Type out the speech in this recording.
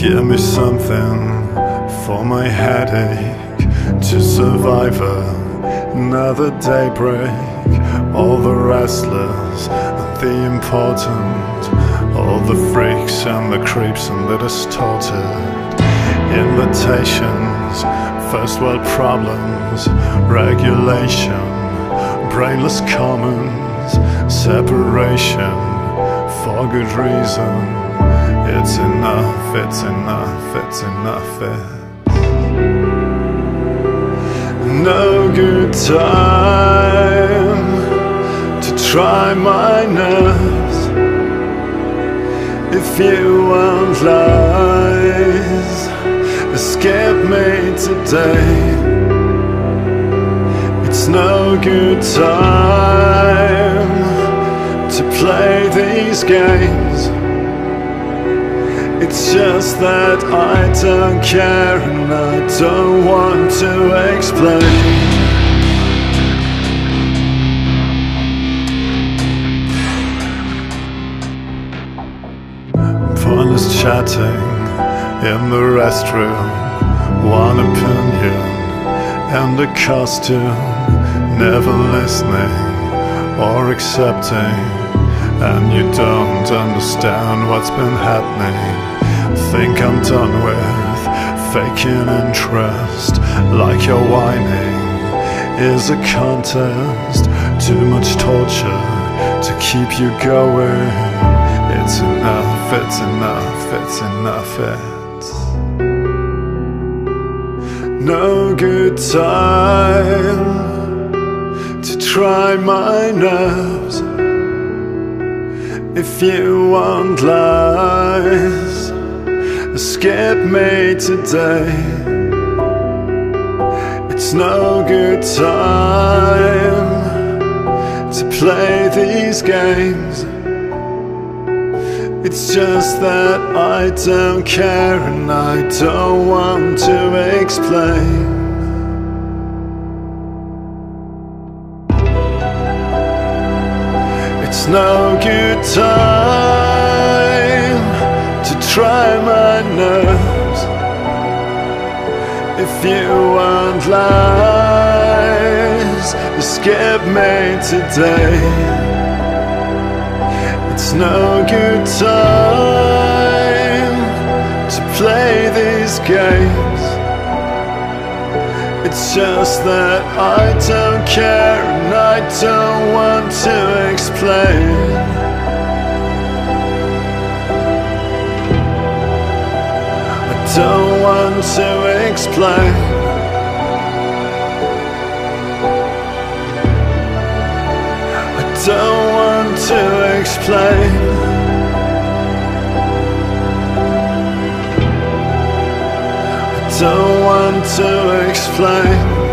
Give me something for my headache to survive another daybreak. All the restless and the important, all the freaks and the creeps and the distorted. Invitations, first world problems, regulation, brainless commons, separation for good reason. It's enough, it's enough, it's enough, it's no good time to try my nerves. If you want lies escape me today. It's no good time to play these games it's just that I don't care and I don't want to explain Pointless chatting in the restroom One opinion and a costume Never listening or accepting. And you don't understand what's been happening Think I'm done with faking interest. Like your whining is a contest. Too much torture to keep you going. It's enough, it's enough, it's enough, it's No good time to try my nerves. If you want lies, escape me today. It's no good time to play these games. It's just that I don't care and I don't want to explain. It's no good time try my nerves. If you want lies, escape me today. It's no good time to play these games. It's just that I don't care and I don't want to explain don't want to explain. I don't want to explain. Don't want to explain